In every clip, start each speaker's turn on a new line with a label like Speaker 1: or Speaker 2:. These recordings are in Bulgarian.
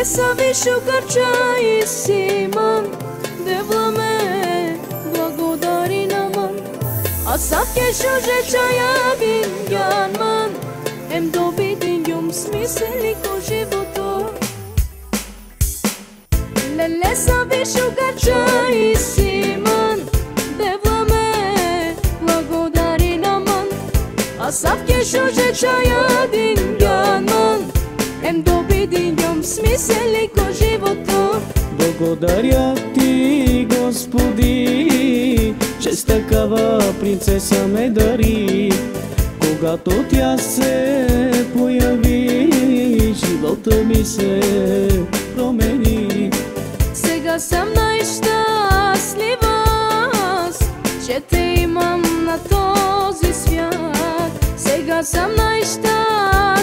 Speaker 1: E sa više u karčaji si imam Devla me blagodari naman A sad keš uže čajabin janman Em dobitin jum smisli ko zhivoto Lele sa više u karčaji si imam Devla me blagodari naman A sad keš uže čajabin janman Em dobitin видим смисъл го живото.
Speaker 2: Благодаря ти, Господи, че с такава принцеса ме дари. Когато тя се появи, живота ми се промени.
Speaker 1: Сега съм най-щастлива, че те имам на този свят. Сега съм най-щастлива,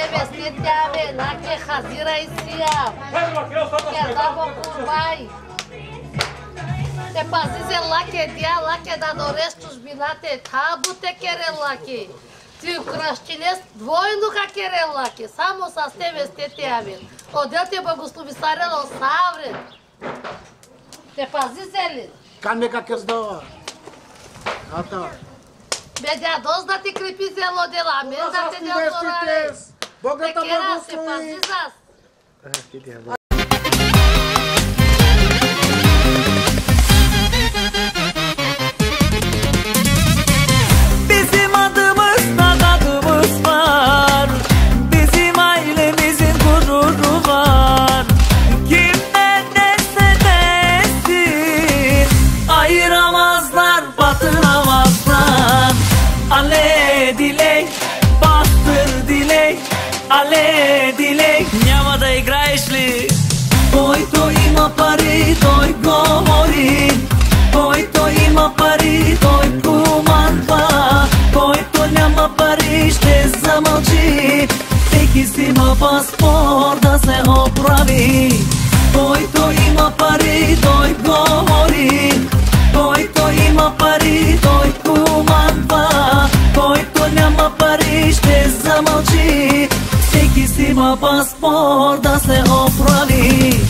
Speaker 3: с тебе стетяме, наке хазира и сия. Кердаво курбай. Те пази се лаке, дя лаке да дореш чужбината, табу те кере лаке. Ти кращинес двойно ка кере лаке, само с тебе стетяме. О Дел те благослови Сарел, о Савре. Те пази се ли?
Speaker 4: Кане как е здава? Ата.
Speaker 3: Бе дядос да ти крепи зело дела, мен да те дядораре.
Speaker 4: Бога
Speaker 3: Те
Speaker 4: те
Speaker 3: кера се пази
Speaker 4: благослови.
Speaker 5: Има пари, той говори. Който има пари, той командва. Който няма пари, ще замълчи. Всеки си има паспорт да се оправи. Който има пари, той говори. Който има пари, той командва. Който няма пари, ще замълчи. Всеки си има паспорт да се оправи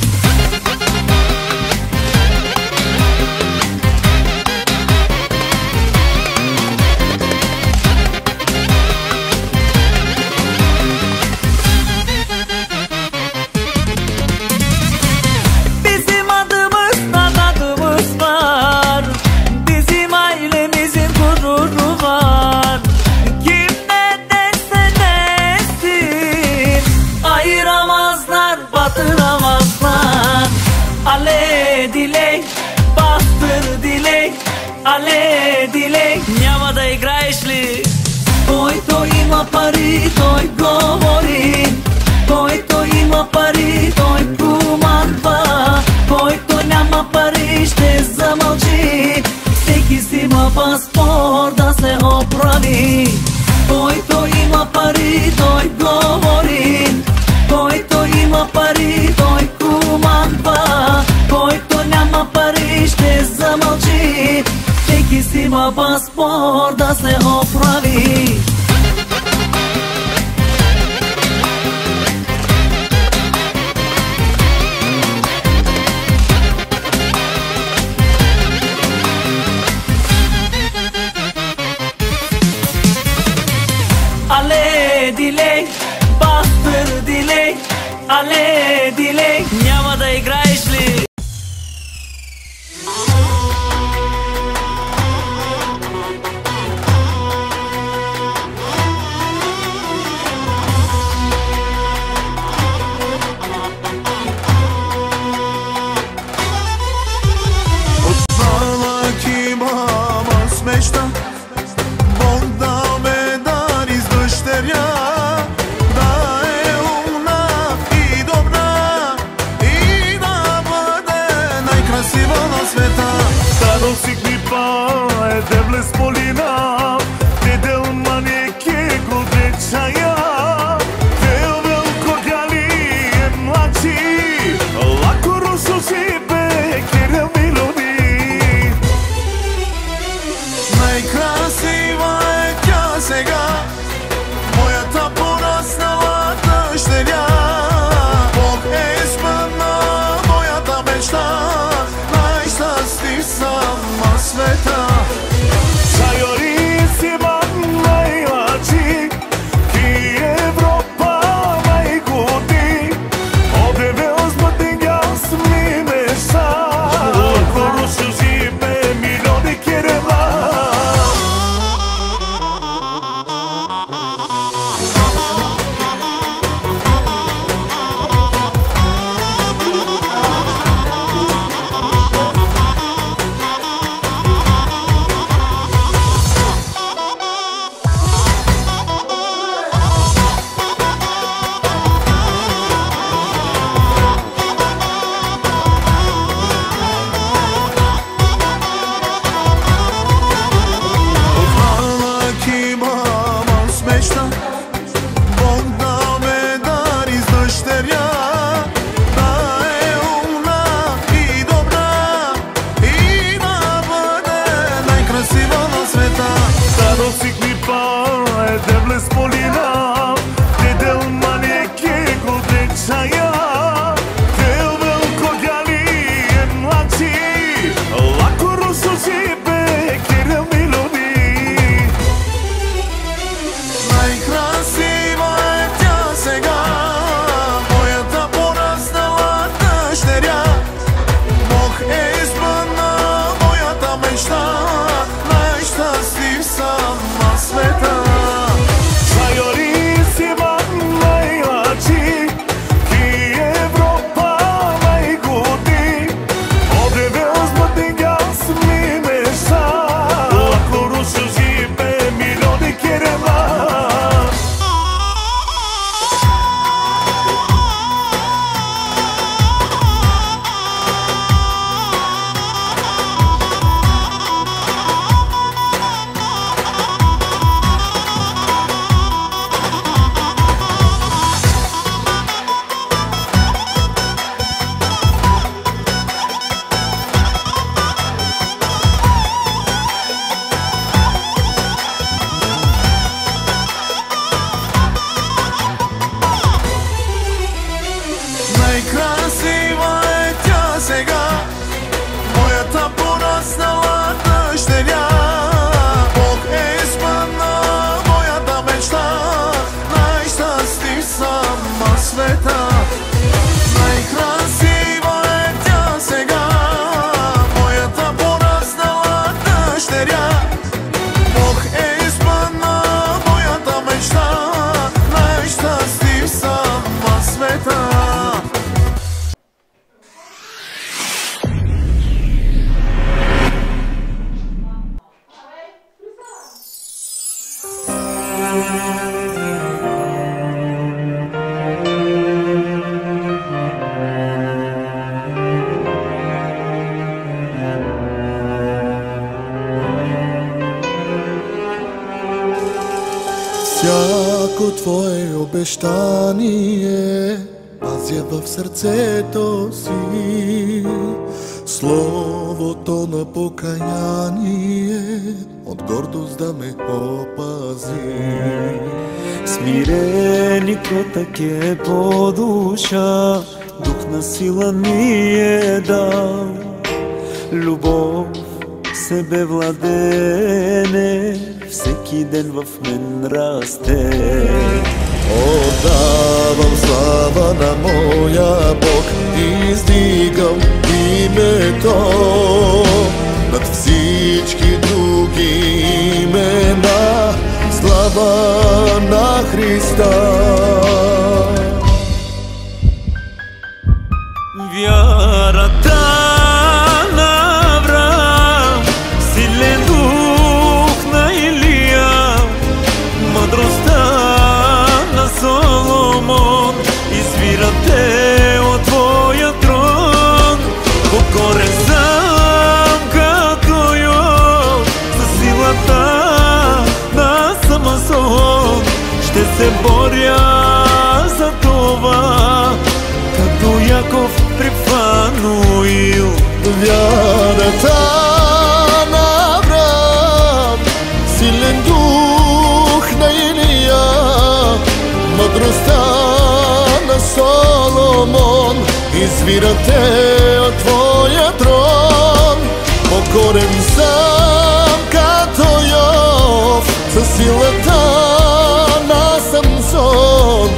Speaker 6: сърцето си. Словото на покаяние от гордост да ме опази.
Speaker 2: Смирени кротък е по душа, дух на сила ми е дал. Любов, себевладене, всеки ден в мен расте.
Speaker 6: Отдавам слава на моя Бог, издигам името над всички други имена. Слава на Христа.
Speaker 2: Вярата извирате от Твоя трон. Покорен съм като Йов, за силата на
Speaker 6: Самсон,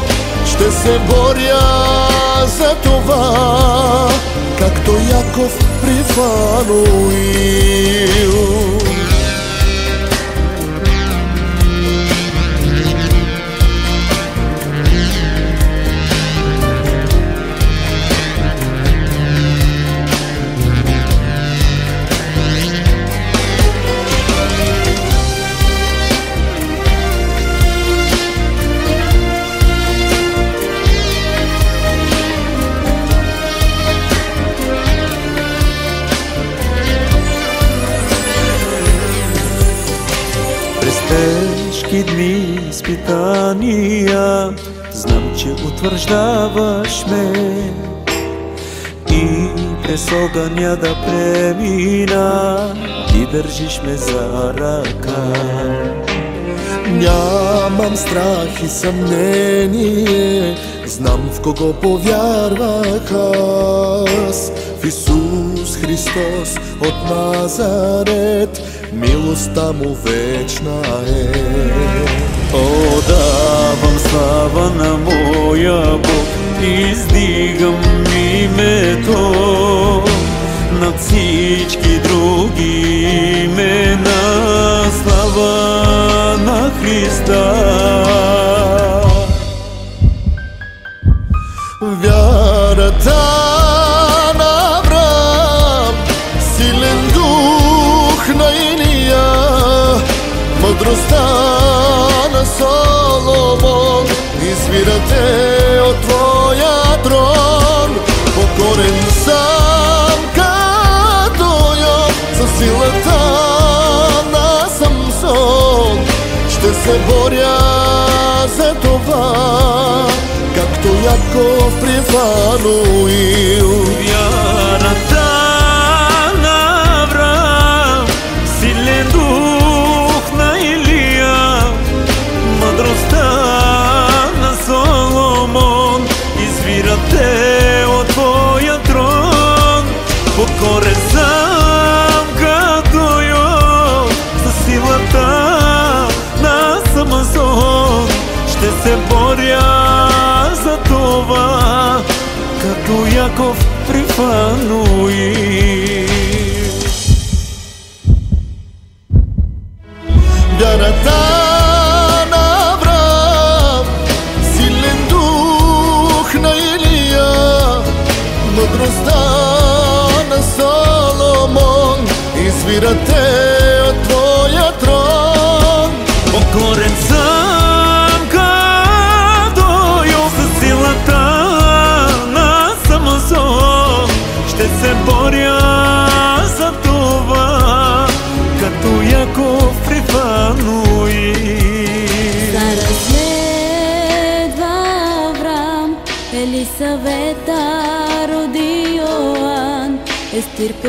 Speaker 6: ще се боря за това, както Яков при Фануил.
Speaker 2: Тежки дни изпитания. Знам, че утвърждаваш ме. И през огъня да премина Ти държиш ме за ръка.
Speaker 6: Нямам страх и съмнение, знам в кого повярвах аз. В Исус Христос от Назарет, милостта му вечна е.
Speaker 2: Отдавам слава на моя Бог, издигам името над всички други имена. Слава на Христа.
Speaker 6: Вярата мъдростта на Соломон, извирате от Твоя трон. Покорен съм като Йов, за силата на Самсон, ще се боря за това, както Яков при Фануил.
Speaker 2: Вярата Яков при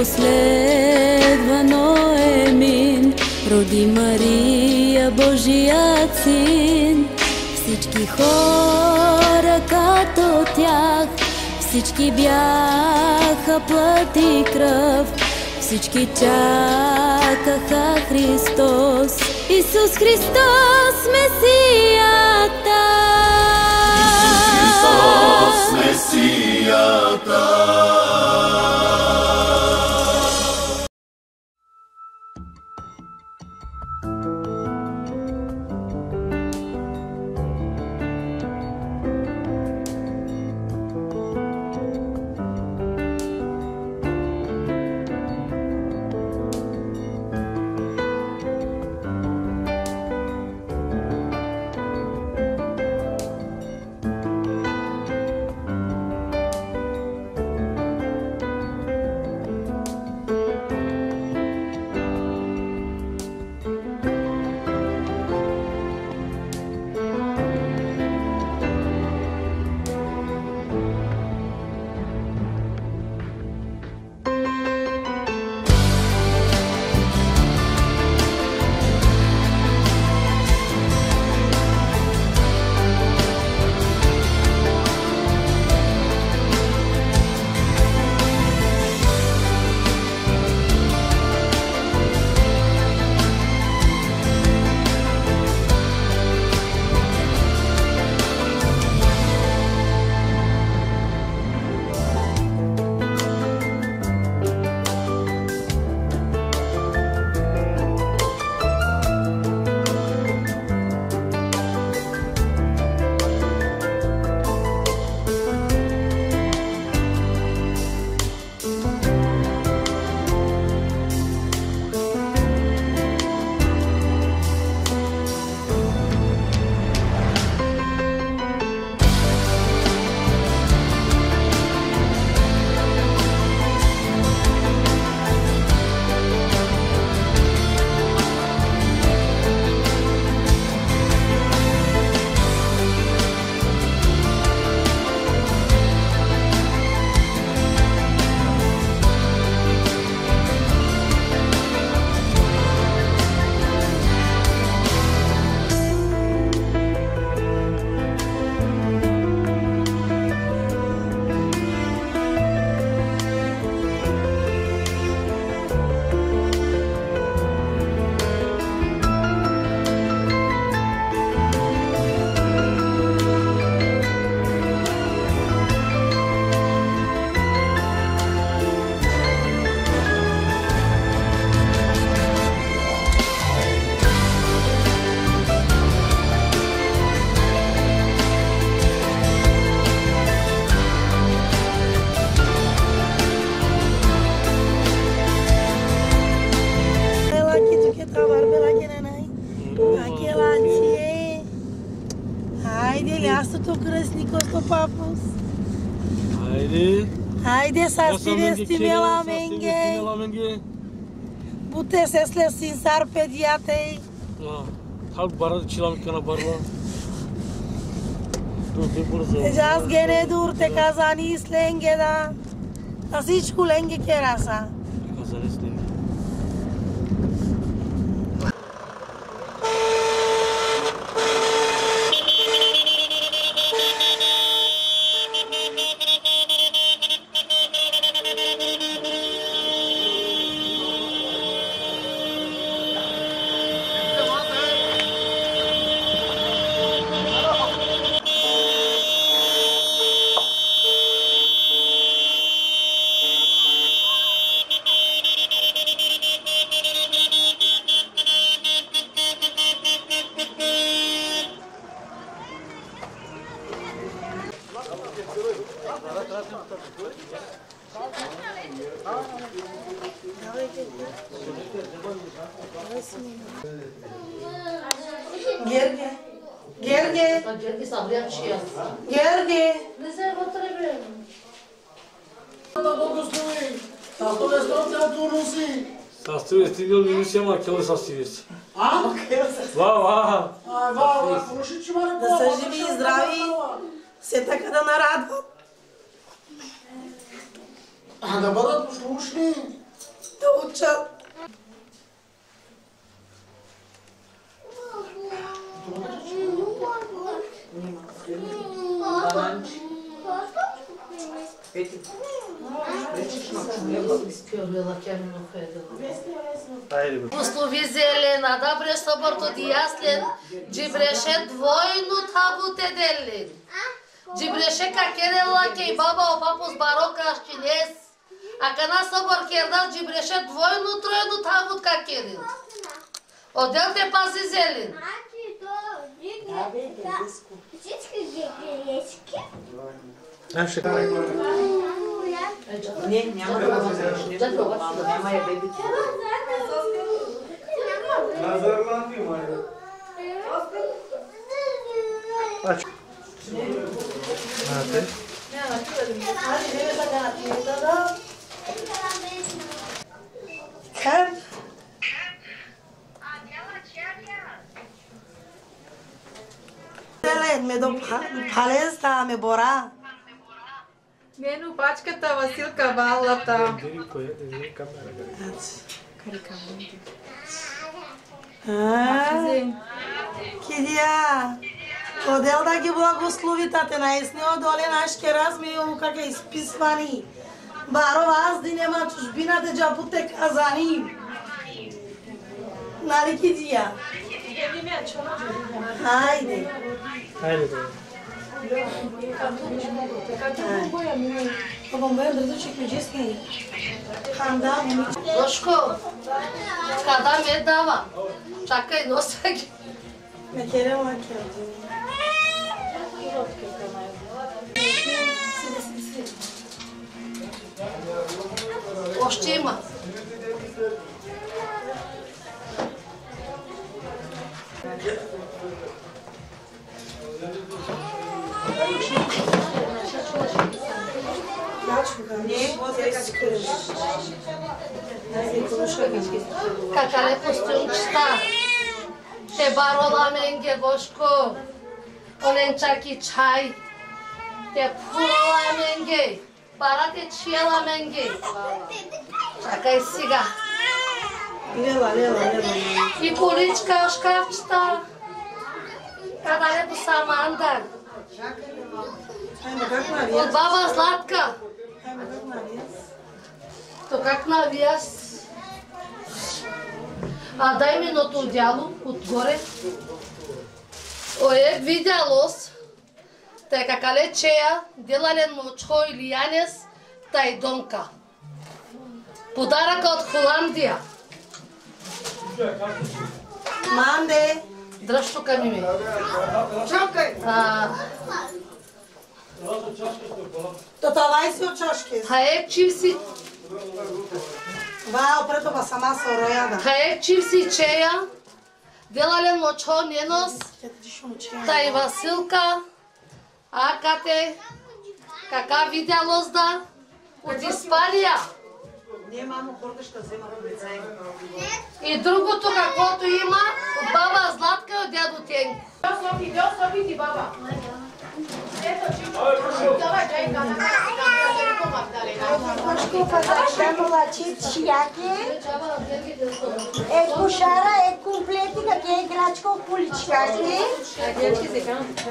Speaker 7: Тир последва Ноемин, роди Мария Божият син. Всички хора като тях, всички бяха плът и кръв, всички чакаха Христос, Исус Христос, Месията.
Speaker 8: Ela Las
Speaker 4: lastimosamente,
Speaker 8: Bute se sle sinsar pediatei.
Speaker 4: Halk bara çilamit kana barla.
Speaker 8: Ecaz gene dur te kazani islenge da. Tasiç kulenge kerasa.
Speaker 3: aquilo exaustivo. табут какерел. Одел те пази зелен.
Speaker 4: А, ще
Speaker 9: Не, няма да го вземеш. Няма я бебите.
Speaker 4: А, те?
Speaker 8: Кар? Елен, ме до палеста, ме бора.
Speaker 10: Нено пачката Василка Валата.
Speaker 4: Дери, кој е? Дери, камера, бе.
Speaker 8: А, Кидија, одел да ги благослови тате најсниот, доле нашке разми како исписвани. Баро аз ди нема чужбина де джабуте казани. Нали Кидија? Хајде.
Speaker 4: Айде, бе.
Speaker 8: Бабам бе дредучек ме джески. Ханда,
Speaker 3: Дошко, када ме дава? Чакај, носа ги.
Speaker 8: ме кере маке.
Speaker 3: Оште има. Какале костюмчета. Те барола менге бошко. Олен чаки чај. Те пурола менге. Пара те чиела менге. Чакај сега.
Speaker 8: Лела, лела, лела.
Speaker 3: И количка, шкафчета. Када не до самандар.
Speaker 8: Ајме как на
Speaker 3: Од баба Златка.
Speaker 8: Ајме как на
Speaker 3: навијас. А дај ми ното одјало, отгоре. Ое, виделос. Те какале чеја, делален мочко или јанес, тај донка. Подарака од Холандија.
Speaker 8: Манде.
Speaker 3: Држ тука ми ми.
Speaker 8: Чакај.
Speaker 3: А,
Speaker 8: Тотавај си од чашке.
Speaker 3: хаек чивси,
Speaker 8: Вао, прето ба сама со ројада.
Speaker 3: хаек чивси чеја, делален мочко ненос, тај Василка, акате, кака виделос да, од Испанија.
Speaker 9: Не, мамо, хордаш да взема полицај.
Speaker 3: И другото каквото има, од баба Златка и од дядо Тенко.
Speaker 10: Софи, дел Софи ти баба.
Speaker 11: Mulatçı çiyake, e kuşara e completi ka ke grach aqui. politika ke,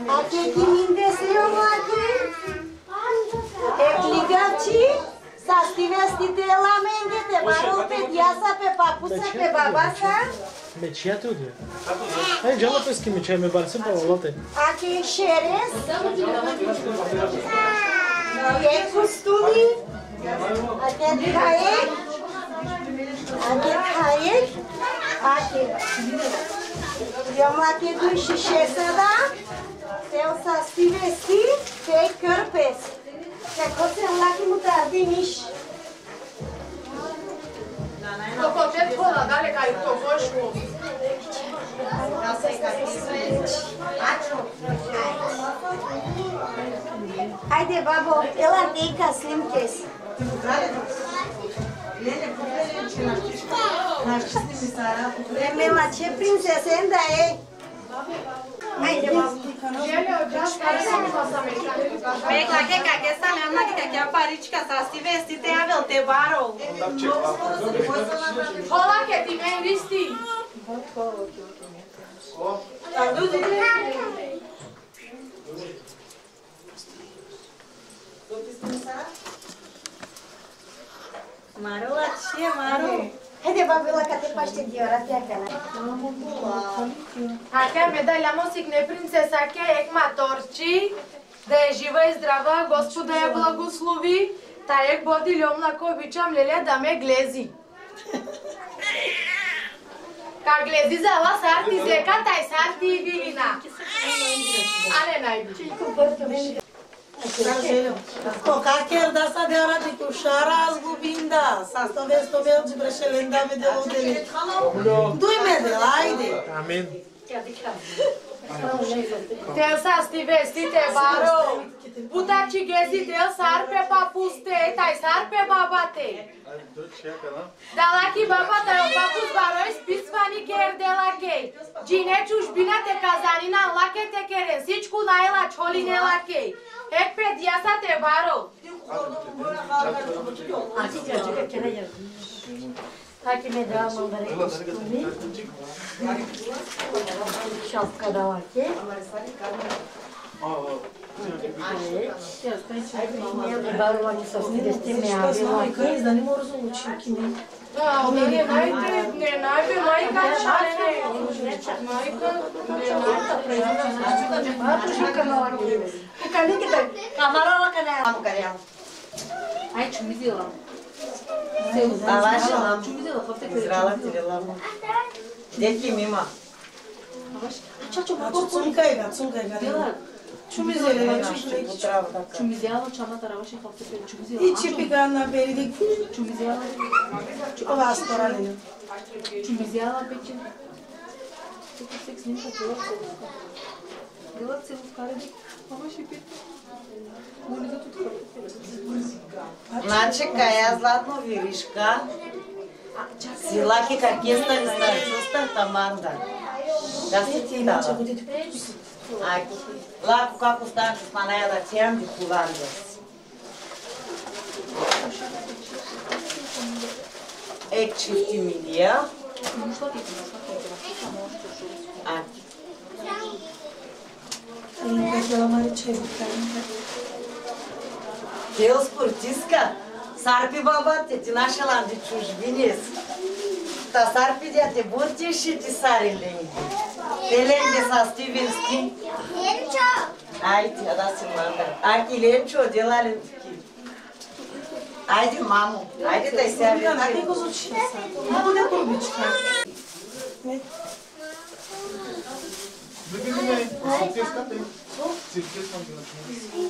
Speaker 11: a ke ki mindesi yo ma ke, e ligaçı, sasti dela
Speaker 4: mă pe viața, pe papuța, deci, pe babasa? Mecea tu de. Hai, geamă
Speaker 11: păi, pe schimbi ce ai mi bani, sunt pe o lote. A, că e șeres? E costumi? Atent haiek? A haiek? Atent. Eu mă atent și șesă, da? Te-o
Speaker 10: să stivesti, te-i cărpesc. Te-a costă în
Speaker 11: lacrimul tău de. Koliko te
Speaker 8: pola daleka je to pošlo? Ajde,
Speaker 11: babo, ela neka slimke
Speaker 8: si.
Speaker 10: Vremela će princesa, enda je.
Speaker 8: Bekle ke kake salam na ke kake parici ca să sti vestite avel te baro.
Speaker 10: Hola ke ti men visti.
Speaker 8: Maro, tia, maro.
Speaker 11: Haide, babila, ca te paște de ora, te acala.
Speaker 10: Аке медаля мусикне принцеса ке екма торчи, да е жива и здрава, Господа я благослови, та ек боди льомлако обичам леле да ме глези. Ка глези за ла сарти зека, тай сарти и вилина. Але най-бичи.
Speaker 8: तो का खेलदा सा देरा दी तू शाराज गोविंदा सास्तो वेस तो मेल de brechelenda me deu dele. Do medelaide. Amém. Te-a dictat. Te-a vestite. Ve de odeli. Dui me de ajde.
Speaker 4: Amin.
Speaker 10: Тел са сти вестите, баро. Путачи гези тел сарпе папусте, тај сарпе бабате. Далаки бабата е папус барой списвани гердела гей. Джине чужбина те казанина лаке те керен, всичко наела чолине лакей. Ек пред јаса те баро.
Speaker 11: Taki me dała mandarek. Шапка дала ке. Барувани со стидесте ме авила ке.
Speaker 8: Da ne moraš učiti mi.
Speaker 10: Да, не најде, не најде мајка чале. Мајка, не најде.
Speaker 11: Камарала канала.
Speaker 3: Ај, чумизила.
Speaker 9: Аваше мам.
Speaker 3: Чумизила, фапте
Speaker 9: Израла тирела. Дети мима.
Speaker 3: Чачо,
Speaker 8: Znači, cunka ga, cunka ga.
Speaker 3: Дела,
Speaker 8: Čumi zelena, čumi
Speaker 9: Утрава така.
Speaker 3: чумизела, чамата раваше фапте чумизила.
Speaker 8: И чипи ga na beri
Speaker 3: Чумизела,
Speaker 8: ova stora ne.
Speaker 3: чумизела пече. Тук сек снимка дела целувка. Дела целувка, ради. Ама ще пи. Моли за тут
Speaker 9: Значи кая златно виришка. Силаки какеста ни старчуста таманда. Да се ти дава. Аки. Лако како станчус манаја да тијам ди куларда. Ек чифти милија. Аки. Тел спортистка. Сарпи баба, те ти наша ланди чужбинес. Та сарпи дя те Беленький Стивенский. Ленчо. Айди, адаси мата. Айди ленчо, делали такие. Айди маму.
Speaker 8: Айди дай себя. Айди го зучи.
Speaker 9: Маму не турбичка. Забери ме, сиркеста те. Сиркеста ми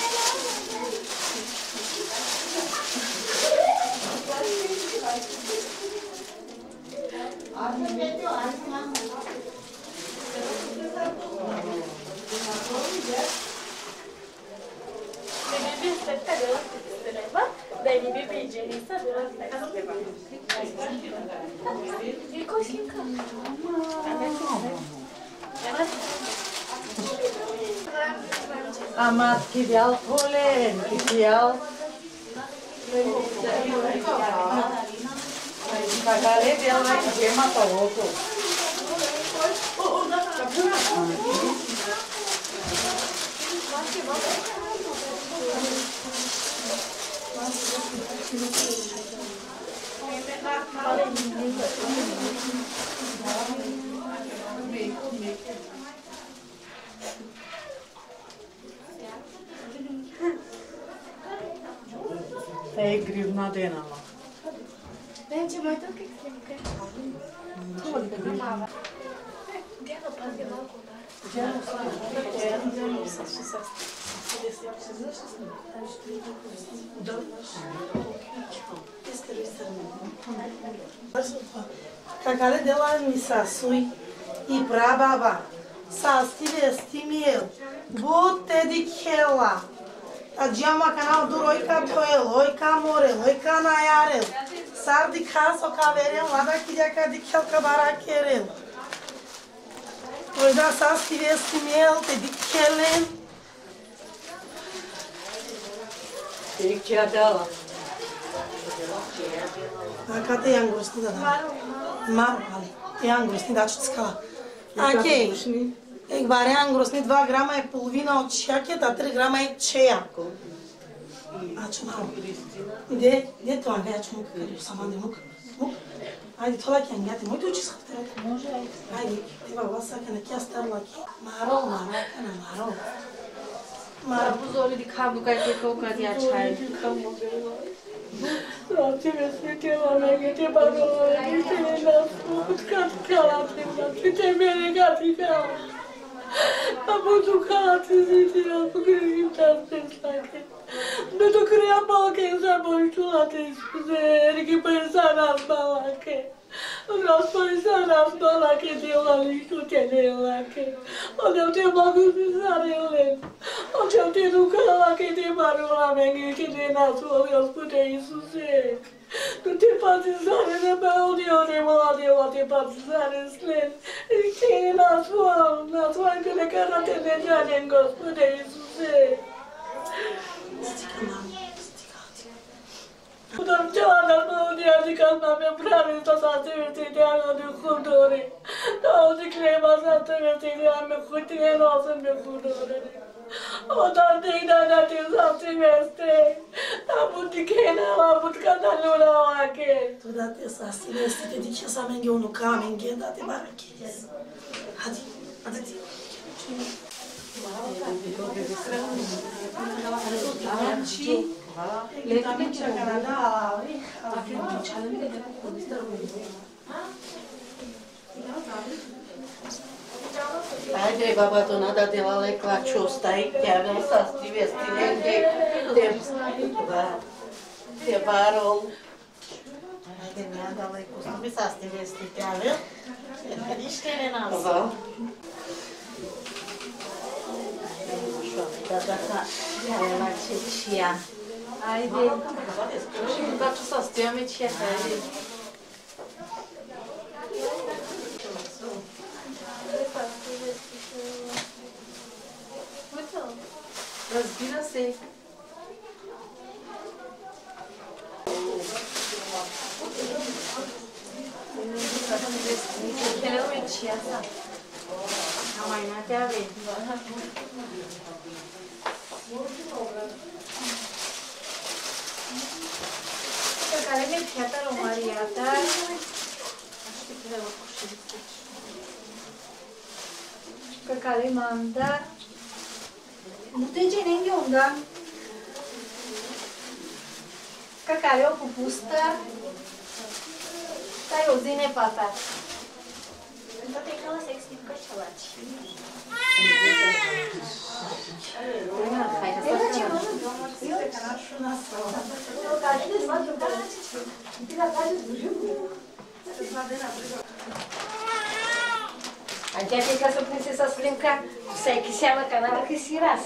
Speaker 9: Benim bir bileceğini sanırım. Amat ki
Speaker 10: dial polen, ki dial. Amat.
Speaker 8: Vai galera dela, é né? poder matar o outro. стимиел. Бутте ди кела. А джама канал дуројка тоел, ојка морел, ојка најарел. Сар ди касо каверел, лада кидјака ди келка бара керел. Тој да састиве стимиел, те ди келен.
Speaker 9: Тик че дала.
Speaker 8: А кате јан гросни да да. Мару, Adiama canal durou e capoelou e camorelou e canaiarelo. de casa o caverelo lá daqui de acá de que o cabaraquerelo. pois a sas que esse mel te de quelen. Tem que tirar dela. Acá tem angostinha. Mar, vale. Dá-te descalar. Aqui. Може, ајде. Ева, васа ке на ќе старла ке. Маро, маро, ке на маро.
Speaker 10: Мара бузоли ди кабу кај ке кока ди ачај.
Speaker 8: Рати ме светила меге те барола, ти те не нас, кат калати, ти те мене гати кала. А буду калати зити, а покрив тас песлаке. Не до края балке за бой чулати, зерги персана балаке. Раз персана балаке дела лишто те дела ке. Одел Apo ducati zilea, pogrešim tam se slake. Me to crea balke za boičulate, zerike pa je za nas balake. Raspali sa nas balake, delali su te delake. Odem te mogu se zarelim. Očem te dukalake, te marula, menge te ne nas volio, spute Isuse. Isuse. Bütün partizanını ben oluyorum, oluyor bütün partizanesinin. Şeyin atmam, atmam bile karatene canım Gospode Yesus'e. Kudum çağlar mı diye dikanma ve pravi tasası verdi diye adı kurdori. Dağıldı kremaz atı verdi diye mi kutiyel olsun bir kurdori. O, Doamne, Inana, te sapte meste. Abuti kena, abut kada lula wake. Tu da te sasile, este te dice să menge unu ca menge, da te bara kides. Hadi, hadi. Lekin çakarada, afiyet olsun.
Speaker 9: Ajde, baba to nadadila lekla, čo stajíte, a sa stive, stive, kde, kde, kde barol. Ajde, nadaleko, sme sa stive, stive, a vil, nište ne nas.
Speaker 10: Ajde, čo sa stiamečia, ajde. Разбира се. Келеме чијаса. Ама и на тя Muteđenje i onda kakav popusta, taj ozine patat. Să te călă să explic că ce faci. Ты на
Speaker 12: каждый дурю. Это смотри на другого.
Speaker 13: Antes que essa princesa se brincar, sei que se ela canava que se irá.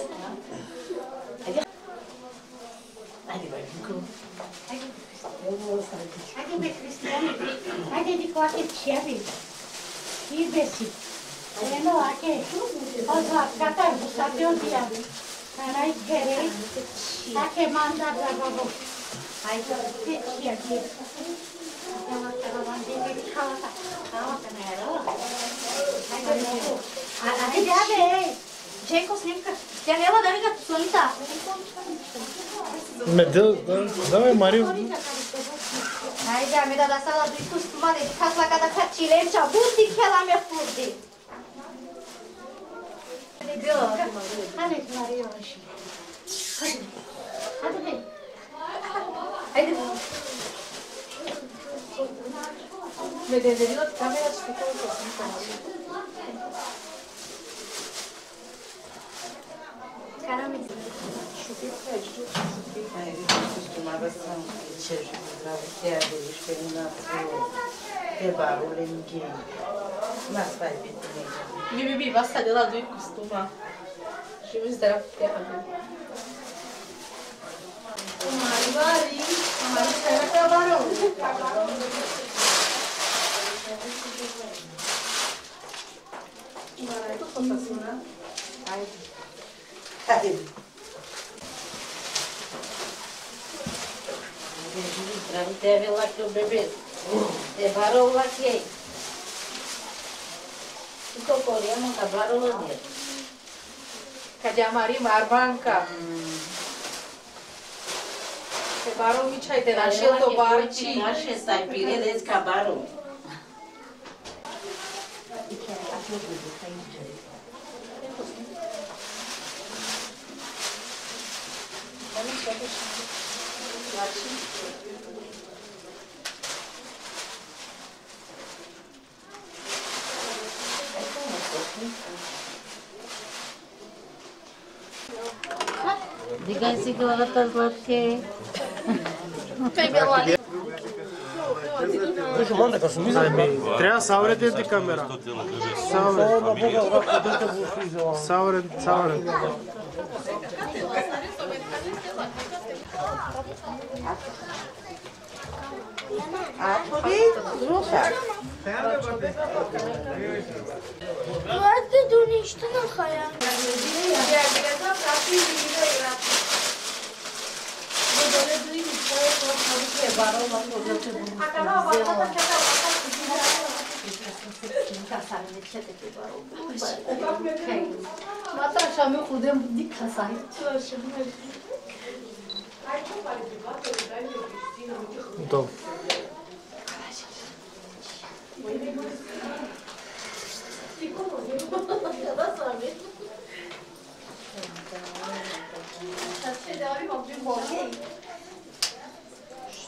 Speaker 12: Adi vai brincar. Adi vai cristiano. Adi de coque de chave. E desse. Ele não há que. Os acatar, não até o dia. Carai, querer. Tá que manda da babô. Aí, que tia aqui. Ela tava mandando ele calata. Calata, não era? Ate gabe. a slimka. Ja nema da mi
Speaker 14: ga solita. Me da lá.
Speaker 12: da je Mario. Haydi Ahmet'e da sana bir kusma dedi. Kasla kada kaçıyla çabuk dikelam yapıldı. Hadi gör. Hadi Mario. Hadi. Hadi. Hadi.
Speaker 10: Hadi. με την εταιρεία τη
Speaker 12: κάμερα
Speaker 9: του κόμματο. Κάναμε την şükür tercih şükür. Yani bizim arasından geçer. Diğer bir iş benim
Speaker 15: nasıl devar olengi. Nasıl bitmeyecek. Bibi bir basa dela duyup kustuma.
Speaker 8: Şimdi taraf yapalım. Kumari bari, kumari tarafta var o. să sună?
Speaker 9: Hai. Hai.
Speaker 10: Teve lá que o bebê. Levaram lá que Ficou coreano, acabaram lá dentro.
Speaker 15: Cadê a Mari Marbanca? Levaram o Michai de good with the you
Speaker 10: guys see the little book? Maybe a lot Diga si că la tas la che.
Speaker 15: Pe Belali.
Speaker 14: Трябва саурете ти камера. Саурен. Саурен, саурен.
Speaker 12: Ладно, до нищо на хая.
Speaker 10: Mata așa mi cudem
Speaker 9: माता शामी खुदे दिखा साई טוב.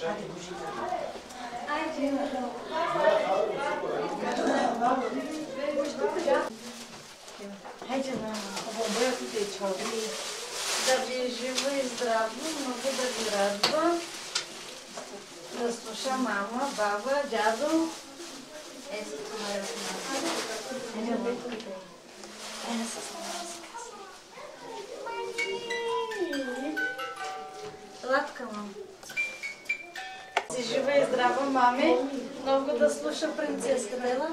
Speaker 9: Хайде на бомбоя тут е чалви. Да ви живо и здраво, много да ви радва. Да мама, баба, дядо. Е, с това е Хайде, обикайте. Е, с Сладка, мама. Си жива и здрава, мами. Много да слуша принцеска, Дела.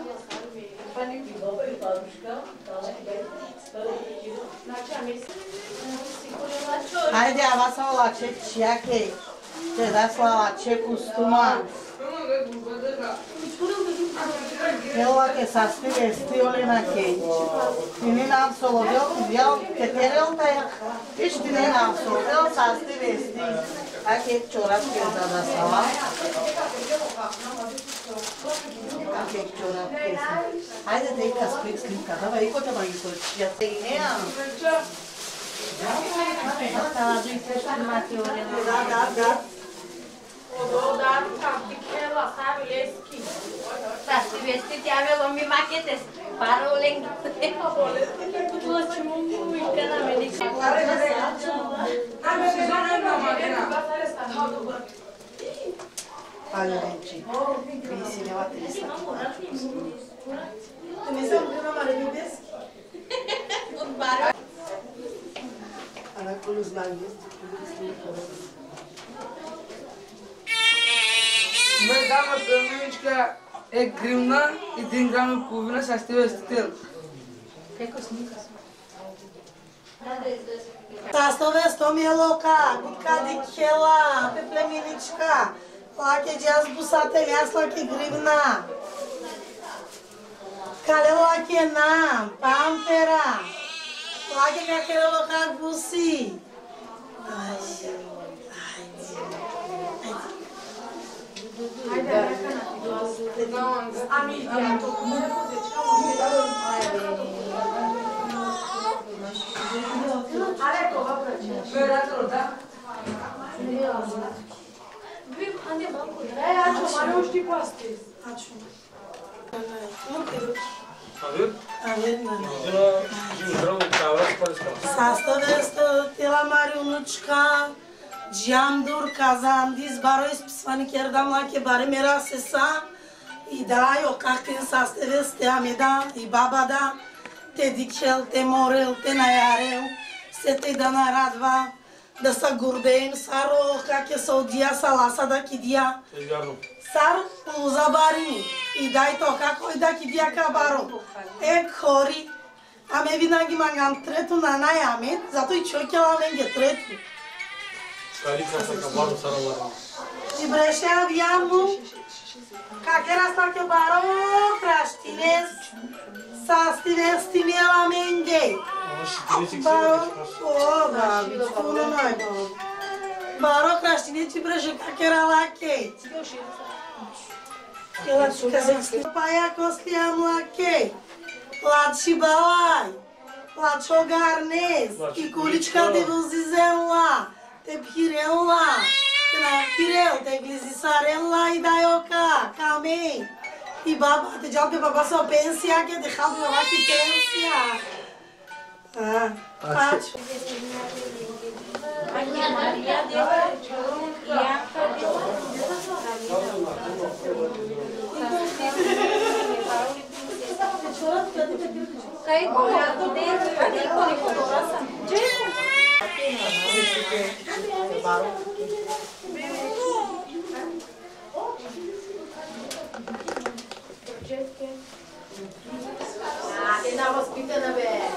Speaker 9: Хайде, ама са лаче чияке. Те да са лаче костума. Ela que saspi vestiole na quente. Tinin absolveu, viu? Que tereu tá. Isto tinin absolveu, saspi vesti. Aqui çorap kezda da sava. Aqui çorap kezdi. Haydi de kaspi kim kada vai ko tabangi ko. Ya tine. Ya. Ya. Ya. Ya. Ya. Ya. Ya. Ya. Ya. Tästä viestit jää velommi maketes. Paro olen Luotsimu muikana meni. Paljon ensin.
Speaker 15: Viisi ne ovat é
Speaker 10: Ne se
Speaker 9: on kyllä marini
Speaker 8: peski. Mut paro. Ana kulus malmista.
Speaker 9: Kulus malmista. Znanje.
Speaker 16: Медама племеничка е гривна един грам и половина с стил стил.
Speaker 8: Sastove sto mieloka, gutka dikela, pepleminička, lake jazz busate mias lake grivna. Kale lake na, pampera, lake kakere loka busi.
Speaker 4: Avir?
Speaker 8: Avir, não.
Speaker 4: Жена,
Speaker 8: Sastavesta, pela Mariunuchka, Ciamdur kazan, diz baro ispani kerdam la ke bari mera sesa, i da yo kakin sastavesta ameda, i baba da, te dikel, te morel, te najarel, se te da naradva, da sa gurbein, saro, kake sa odia, sa lasa da kidia,
Speaker 4: Е вярно.
Speaker 8: Сар забари и дай то како и да ки дија кабаро. Е хори. Аме винаги мангам трето на најаме, зато и чоќела менге трето.
Speaker 4: Ibreșevianu, ca era asta
Speaker 8: că baro craștinez, sa stinez stine la mengei. Baro, o, da, bună noi, baro. Baro craștinez ibreșe ca era la chei. Ela se pai acostiamo a quem? Lá de Chibalai, lá de Chogarnês, e Curitiba de nos dizem lá. Pireula, pireu, teglizi te idayoka, lá E baba, te joga que baba só pensa que deixar o baba que pensa. Ah,
Speaker 10: pátio.
Speaker 11: Caiu com o dedo, caiu com a decoração. На възпитана, бе.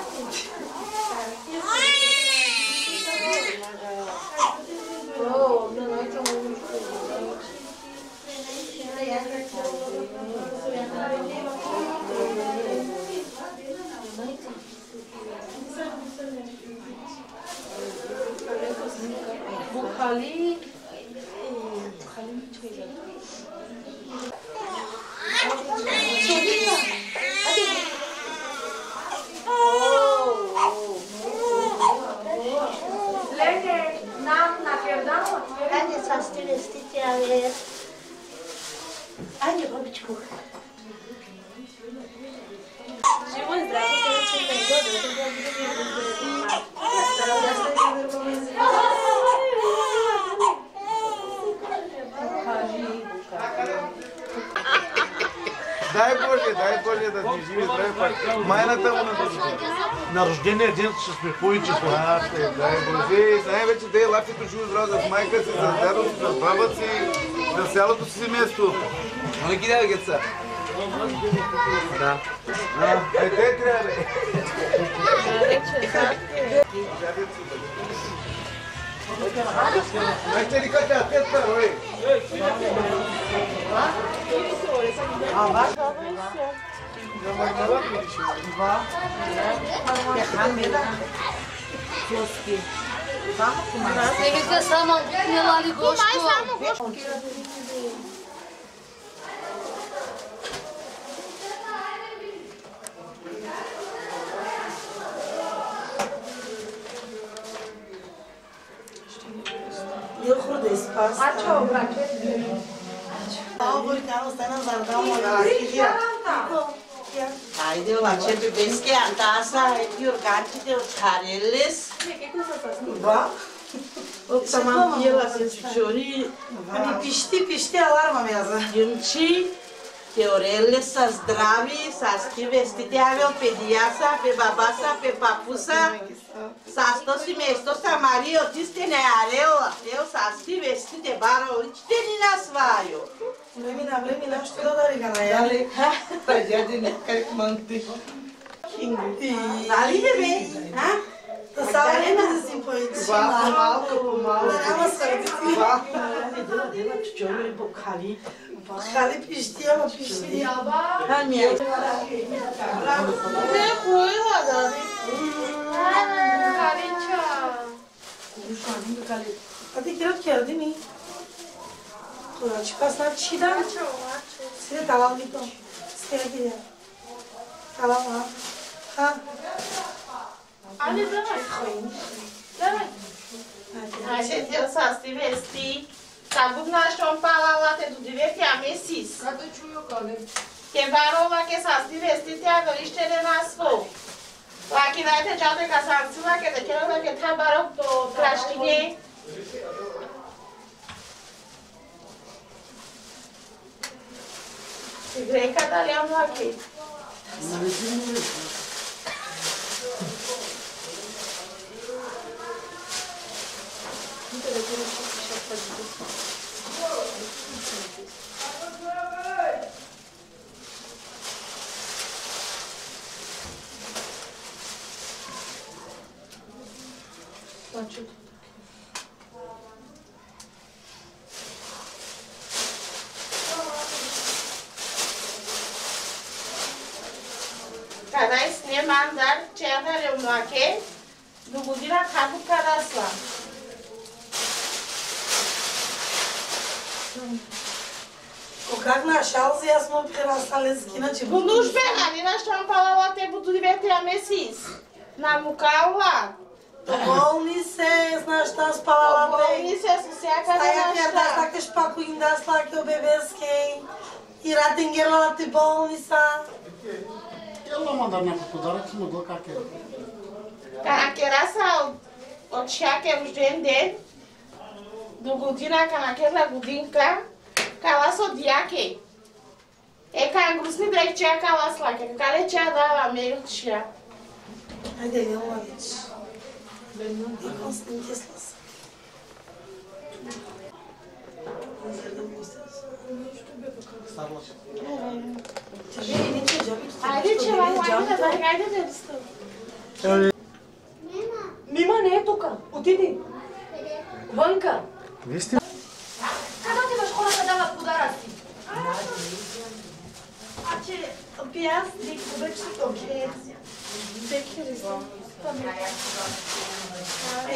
Speaker 11: ali Benedictus lá
Speaker 17: que tu Bozis, Herbert mais Lafito Jus, Rosas Maicas, Zero, Babas e Cancela do Cimesto. Olha que ideia, Guetsa. Tá. Ah, é que é Mas tem que ficar atento, oi. Ah, vai. Koski. Tamam mı? Evde sana yalanı koştu. Kumay sana koştu. espaço. Acho, para que? Ah, porque ela está na zardão, ela queria. 많이 들어가.
Speaker 3: 쟤도 몇개 안 따서
Speaker 8: 이거
Speaker 10: 간지대로
Speaker 8: 잘일랬어. Bak. O
Speaker 9: zaman yiyorlar seni çocuğunu. Hani pişti pişti alarmam
Speaker 8: yazı.
Speaker 9: Yumçi. και ωραίες σας,
Speaker 8: δράμι, σας τι τι άλλο, παιδιά
Speaker 9: σας, παι μπαμπά σας, παι παππού σας, σας το σημεστό στα Μαρίο, τι είστε νεαραίο, αυταίο, σας τι τε πάρω, τι δεν είναι ασβάιο. Βρέμεινα, βρέμεινα, το τώρα ρε τα γιάντη
Speaker 8: είναι καρκμαντή. Άλλη ρε με, α? Το
Speaker 9: Σάββατο Δεν άμασα, ρε.
Speaker 8: Βάφω, δεν άμασα, ρε. خاله پیش دیا و پیش
Speaker 9: دیا با همین
Speaker 8: نه کوی ها
Speaker 9: داری خاله چا گوشانی
Speaker 8: بکلی حتی گرد کردی
Speaker 9: می
Speaker 8: خدا چی پس
Speaker 10: نه
Speaker 8: چی دار سیده تلاو دیدم سیده دیدم تلاو ها ها علی دمت خویم دمت Ai, gente,
Speaker 18: eu só se vestir. Te du diverti a mesis. Kada čujo kale. Ke varova ke sa stivesti te agoriște de nasfo. La kina te jate ka sansila ke te kero ke ta baro kraštine. Grei kada leam la ke. Kada isne mandar çeyada leumlake. Dugudira kabu kadasla.
Speaker 8: Как нашал за ясно прерастали скина, че
Speaker 18: Bunduş be ani na șon pala la te budu diverti a mesis. Na mukala.
Speaker 8: Болни се, знаеш, там спала лапе.
Speaker 18: Болни се, с всяка
Speaker 8: Стая
Speaker 18: една
Speaker 8: тя да стакаш пако им да слаки обебески. И ратен герла ти болни
Speaker 14: eu vou mandar minha computadora que mudou mudou
Speaker 18: carteira. sal o tia que é os dele, do gudim na né? canaqueira, é gudim cá, é calaço diaque. E cangrus ni drek tia calaço lá,
Speaker 8: que cale tia da lá
Speaker 18: meio tia. Entendeu, Alex? E constante essa. Sarla.
Speaker 15: Мима не е тук. Отиди. Вънка.
Speaker 19: Вие сте...
Speaker 15: Къде отиваш хората дават подаръци?
Speaker 8: А че пияс дик обича токенция.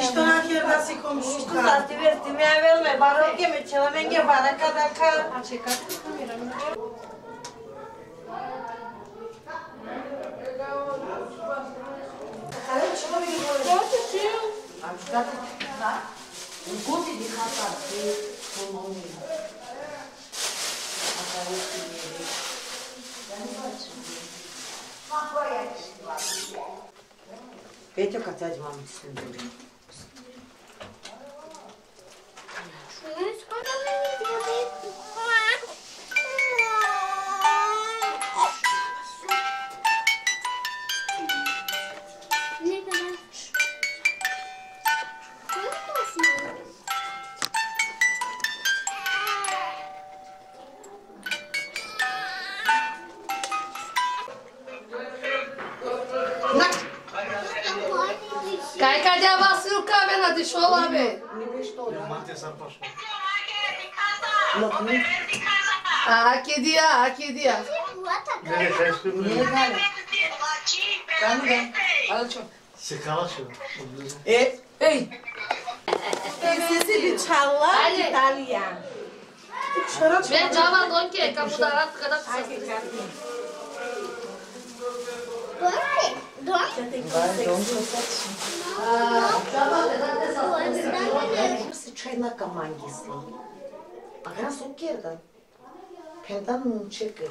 Speaker 8: Ишто на хер да си комшука.
Speaker 9: Ишто да ти вести ме велме бароке ме чела менге барака дака.
Speaker 18: А че как
Speaker 9: Петя
Speaker 3: катать маму сюда. Слышь,
Speaker 17: куда мы не
Speaker 3: A kedija, a kedija.
Speaker 17: Не, не, хай ще
Speaker 9: Не, Галя. Там да. Алчо.
Speaker 17: Се калаше.
Speaker 9: Е, ей.
Speaker 8: Esse se bichala Italia.
Speaker 3: Ben cava donke kapudarat kadar
Speaker 9: Се чайна каманги слон. А грас окерда. pentamúntica.